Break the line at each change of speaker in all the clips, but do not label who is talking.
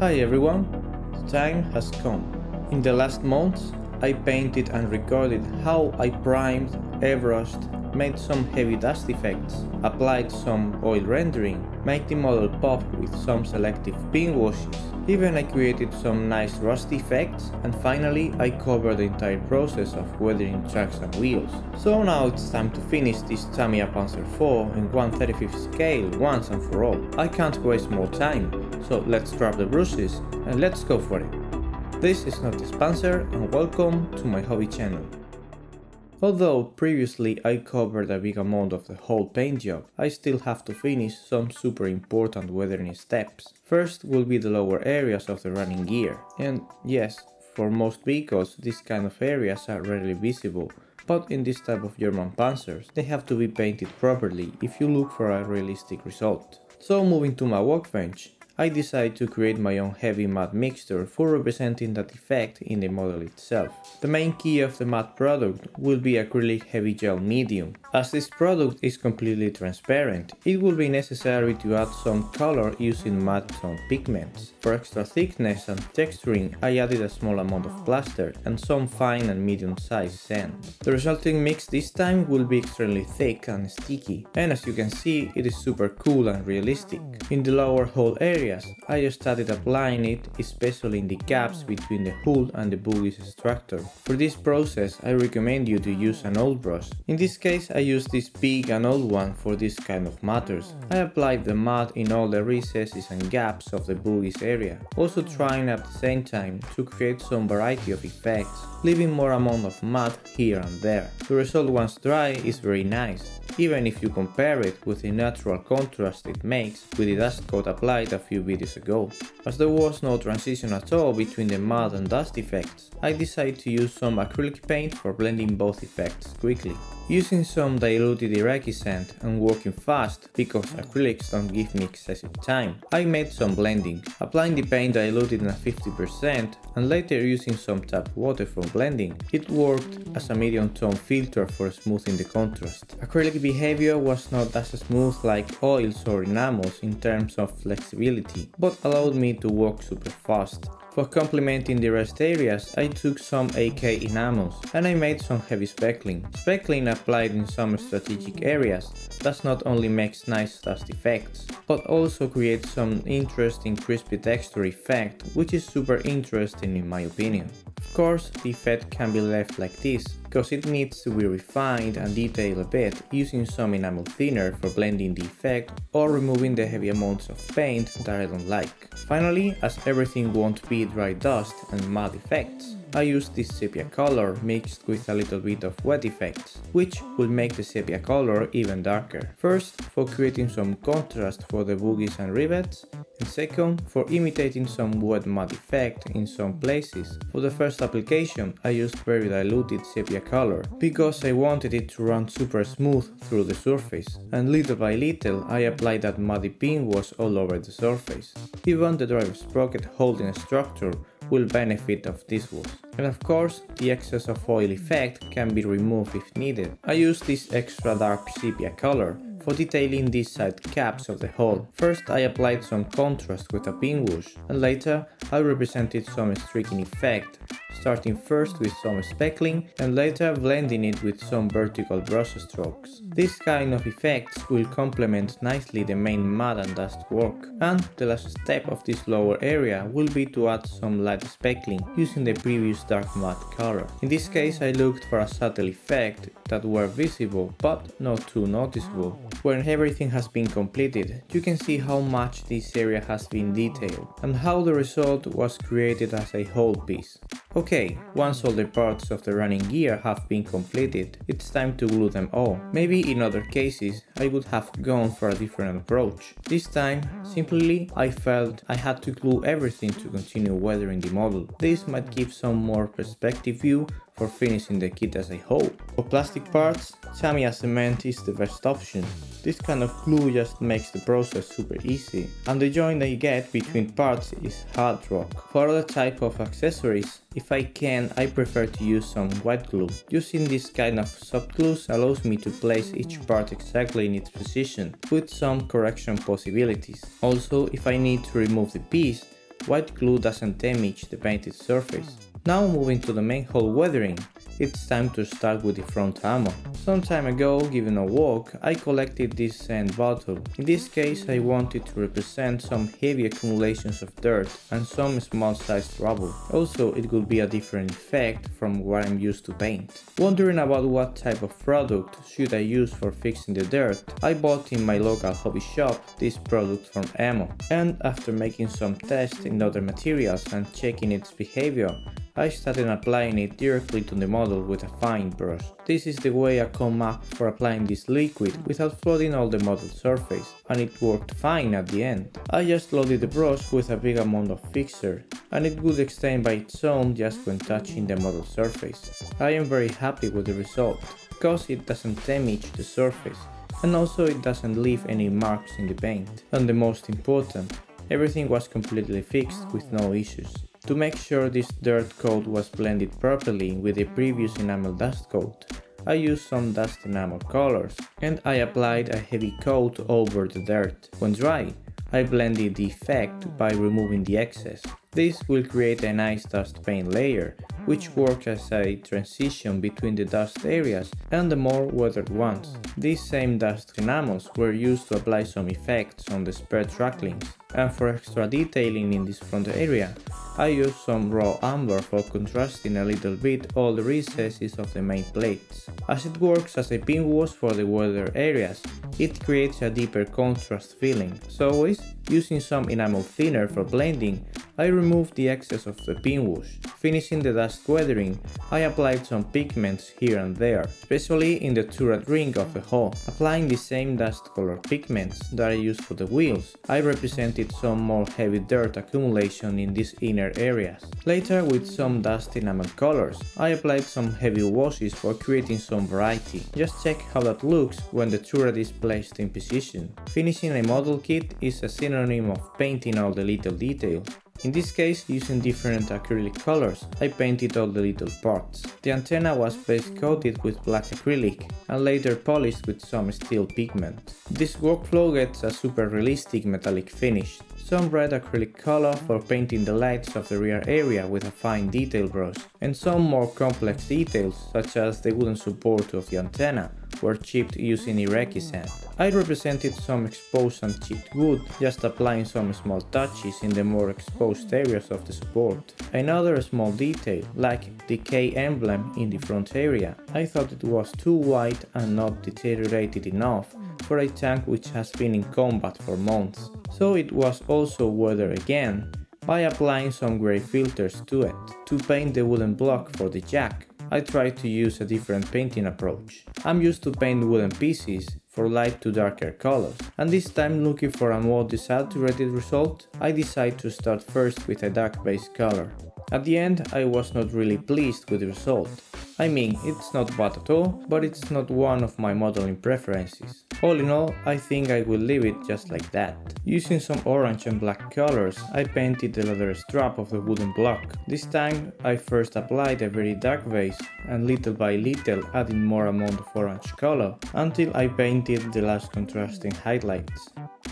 Hi everyone, the time has come. In the last months, I painted and recorded how I primed, airbrushed, made some heavy dust effects, applied some oil rendering, made the model pop with some selective pin washes, even I created some nice rust effects, and finally I covered the entire process of weathering tracks and wheels. So now it's time to finish this Tamiya Panzer IV in 135th scale once and for all. I can't waste more time, so let's grab the brushes and let's go for it. This is not a sponsor and welcome to my hobby channel. Although previously I covered a big amount of the whole paint job, I still have to finish some super important weathering steps. First will be the lower areas of the running gear. And yes, for most vehicles these kind of areas are rarely visible, but in this type of German panzers they have to be painted properly if you look for a realistic result. So moving to my workbench, I decided to create my own heavy matte mixture for representing that effect in the model itself. The main key of the matte product will be acrylic heavy gel medium. As this product is completely transparent, it will be necessary to add some color using matte tone pigments. For extra thickness and texturing, I added a small amount of plaster and some fine and medium sized sand. The resulting mix this time will be extremely thick and sticky, and as you can see, it is super cool and realistic. In the lower hull area, areas. I started applying it, especially in the gaps between the hull and the bogie's structure. For this process, I recommend you to use an old brush. In this case, I use this big and old one for this kind of matters. I applied the mud in all the recesses and gaps of the bogie's area, also trying at the same time to create some variety of effects, leaving more amount of mud here and there. The result once dry is very nice even if you compare it with the natural contrast it makes with the dust coat applied a few videos ago. As there was no transition at all between the mud and dust effects, I decided to use some acrylic paint for blending both effects quickly. Using some diluted Iraqi sand and working fast because acrylics don't give me excessive time, I made some blending, applying the paint diluted in a 50% and later using some tap water for blending. It worked as a medium tone filter for smoothing the contrast. Acrylic behavior was not as smooth like oils or enamels in terms of flexibility, but allowed me to work super fast. For complementing the rest areas, I took some AK enamels and I made some heavy speckling. Speckling applied in some strategic areas does not only makes nice dust effects, but also creates some interesting crispy texture effect, which is super interesting in my opinion. Of course, the effect can be left like this, because it needs to be refined and detailed a bit using some enamel thinner for blending the effect or removing the heavy amounts of paint that I don't like. Finally, as everything won't be dry dust and mud effects, I used this sepia color mixed with a little bit of wet effects, which will make the sepia color even darker. First, for creating some contrast for the bogies and rivets, and second, for imitating some wet mud effect in some places. For the first application, I used very diluted sepia color, because I wanted it to run super smooth through the surface, and little by little I applied that muddy pin wash all over the surface. Even the driver sprocket holding structure will benefit of this wash. And of course, the excess of oil effect can be removed if needed. I use this extra dark sepia color for detailing these side caps of the hull. First I applied some contrast with a pin wash, and later I represented some streaking effect starting first with some speckling and later blending it with some vertical brush strokes. This kind of effects will complement nicely the main mud and dust work. And the last step of this lower area will be to add some light speckling using the previous dark mud color. In this case I looked for a subtle effect that were visible but not too noticeable. When everything has been completed, you can see how much this area has been detailed and how the result was created as a whole piece. Okay, once all the parts of the running gear have been completed, it's time to glue them all. Maybe in other cases I would have gone for a different approach. This time, simply I felt I had to glue everything to continue weathering the model. This might give some more perspective view for finishing the kit as a whole. For plastic parts, Tamiya cement is the best option. This kind of glue just makes the process super easy, and the joint that you get between parts is hard rock. For other type of accessories, if I can, I prefer to use some white glue. Using this kind of soft glues allows me to place each part exactly in its position, with some correction possibilities. Also, if I need to remove the piece, white glue doesn't damage the painted surface. Now moving to the main hull weathering, it's time to start with the front ammo. Some time ago, given a walk, I collected this sand bottle. In this case, I wanted to represent some heavy accumulations of dirt and some small sized rubble. Also, it could be a different effect from what I'm used to paint. Wondering about what type of product should I use for fixing the dirt, I bought in my local hobby shop this product from Ammo. And after making some tests in other materials and checking its behavior, I started applying it directly to the model with a fine brush. This is the way I come up for applying this liquid without flooding all the model surface, and it worked fine at the end. I just loaded the brush with a big amount of fixer, and it would extend by its own just when touching the model surface. I am very happy with the result, because it doesn't damage the surface, and also it doesn't leave any marks in the paint. And the most important, everything was completely fixed with no issues. To make sure this dirt coat was blended properly with the previous enamel dust coat, I used some dust enamel colors and I applied a heavy coat over the dirt. When dry, I blended the effect by removing the excess. This will create a nice dust paint layer, which works as a transition between the dust areas and the more weathered ones. These same dust enamels were used to apply some effects on the spare track links, and for extra detailing in this front area, I used some raw umber for contrasting a little bit all the recesses of the main plates. As it works as a pin wash for the weather areas, it creates a deeper contrast feeling. So always, using some enamel thinner for blending, I removed the excess of the pin wash. Finishing the dust weathering, I applied some pigments here and there, especially in the turret ring of the hull. Applying the same dust color pigments that I used for the wheels, I represented some more heavy dirt accumulation in these inner areas. Later, with some dust enamel colors, I applied some heavy washes for creating some variety. Just check how that looks when the turret is placed in position. Finishing a model kit is a synonym of painting all the little details. In this case, using different acrylic colors, I painted all the little parts. The antenna was base coated with black acrylic and later polished with some steel pigment. This workflow gets a super realistic metallic finish. Some red acrylic color for painting the lights of the rear area with a fine detail brush, and some more complex details such as the wooden support of the antenna were chipped using Iraqi sand. I represented some exposed and chipped wood, just applying some small touches in the more exposed areas of the support. Another small detail, like the K emblem in the front area, I thought it was too white and not deteriorated enough for a tank which has been in combat for months, so it was also weathered again by applying some grey filters to it to paint the wooden block for the jack. I tried to use a different painting approach. I'm used to paint wooden pieces for light to darker colors, and this time looking for a more desaturated result, I decided to start first with a dark base color. At the end, I was not really pleased with the result. I mean, it's not bad at all, but it's not one of my modeling preferences. All in all, I think I will leave it just like that. Using some orange and black colors, I painted the leather strap of the wooden block. This time, I first applied a very dark base and little by little adding more amount of orange color until I painted the last contrasting highlights.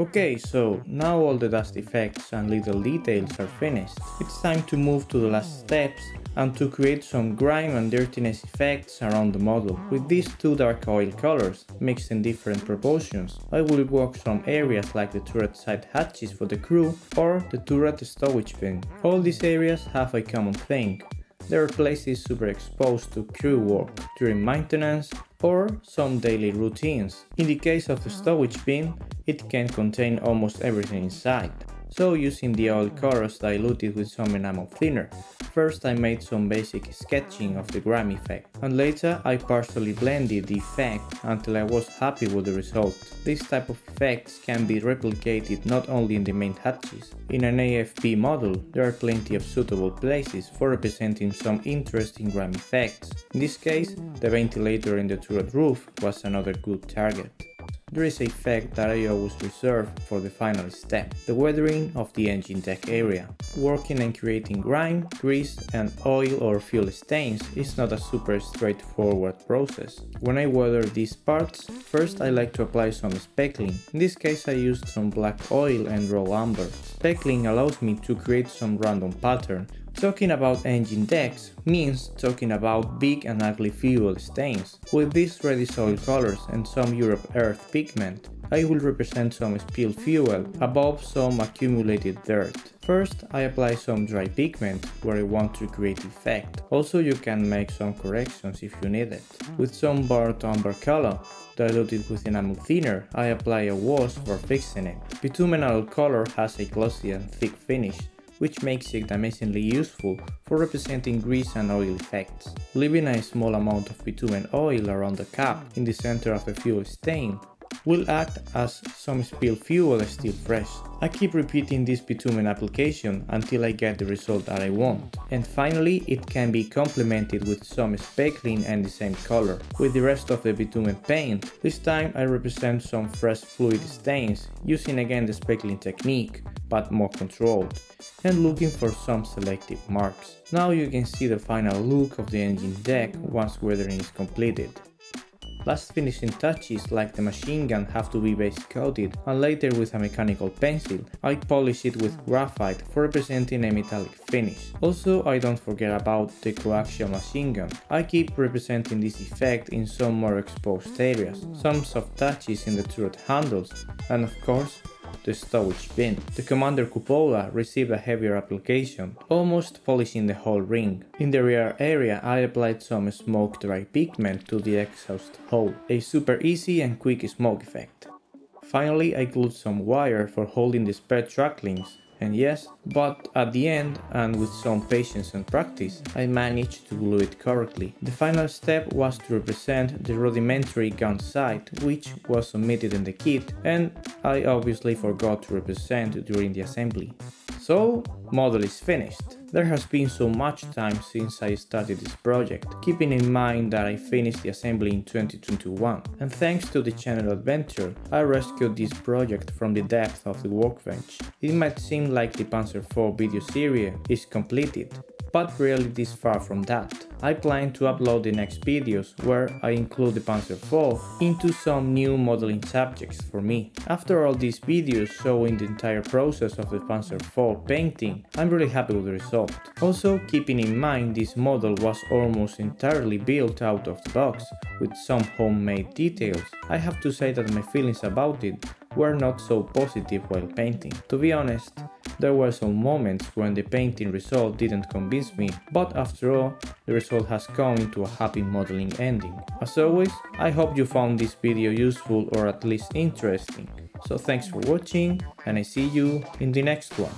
Okay, so now all the dust effects and little details are finished. It's time to move to the last steps and to create some grime and dirtiness effects around the model. With these two dark oil colors, mixed in different proportions, I will work some areas like the turret side hatches for the crew or the turret stowage bin. All these areas have a common thing. There are places super exposed to crew work during maintenance or some daily routines. In the case of the stowage bin, it can contain almost everything inside so using the oil colors diluted with some enamel thinner. First I made some basic sketching of the grime effect, and later I partially blended the effect until I was happy with the result. This type of effects can be replicated not only in the main hatches. In an AFV model, there are plenty of suitable places for representing some interesting grime effects. In this case, the ventilator in the turret roof was another good target. There is a effect that I always reserve for the final step, the weathering of the engine deck area. Working and creating grime, grease and oil or fuel stains is not a super straightforward process. When I weather these parts, first I like to apply some speckling. In this case I used some black oil and raw umber. Speckling allows me to create some random pattern Talking about engine decks means talking about big and ugly fuel stains. With these ready soil colors and some Europe earth pigment, I will represent some spilled fuel above some accumulated dirt. First, I apply some dry pigment where I want to create effect. Also, you can make some corrections if you need it. With some burnt umber color, diluted with enamel thinner, I apply a wash for fixing it. Bituminal color has a glossy and thick finish, which makes it amazingly useful for representing grease and oil effects. Leaving a small amount of bitumen oil around the cap in the center of the fuel stain will act as some spilled fuel still fresh. I keep repeating this bitumen application until I get the result that I want. And finally, it can be complemented with some speckling and the same color. With the rest of the bitumen paint, this time I represent some fresh fluid stains using again the speckling technique, but more controlled and looking for some selective marks. Now you can see the final look of the engine deck once weathering is completed. Last finishing touches like the machine gun have to be base coated and later with a mechanical pencil I polish it with graphite for representing a metallic finish. Also I don't forget about the coaxial machine gun. I keep representing this effect in some more exposed areas, some soft touches in the turret handles and of course the stowage bin. The Commander Cupola received a heavier application, almost polishing the whole ring. In the rear area I applied some smoke dry pigment to the exhaust hole, a super easy and quick smoke effect. Finally I glued some wire for holding the spare track links and yes, but at the end and with some patience and practice, I managed to glue it correctly. The final step was to represent the rudimentary gun sight, which was omitted in the kit, and I obviously forgot to represent during the assembly. So, model is finished. There has been so much time since I started this project, keeping in mind that I finished the assembly in 2021, and thanks to the channel adventure, I rescued this project from the depth of the workbench. It might seem like the Panzer IV video series is completed, but reality is far from that. I plan to upload the next videos where I include the Panzer IV into some new modeling subjects for me. After all these videos showing the entire process of the Panzer IV painting, I'm really happy with the result. Also keeping in mind this model was almost entirely built out of the box, with some homemade details, I have to say that my feelings about it were not so positive while painting. To be honest, there were some moments when the painting result didn't convince me, but after all, the result has come into a happy modeling ending. As always, I hope you found this video useful or at least interesting. So thanks for watching and I see you in the next one.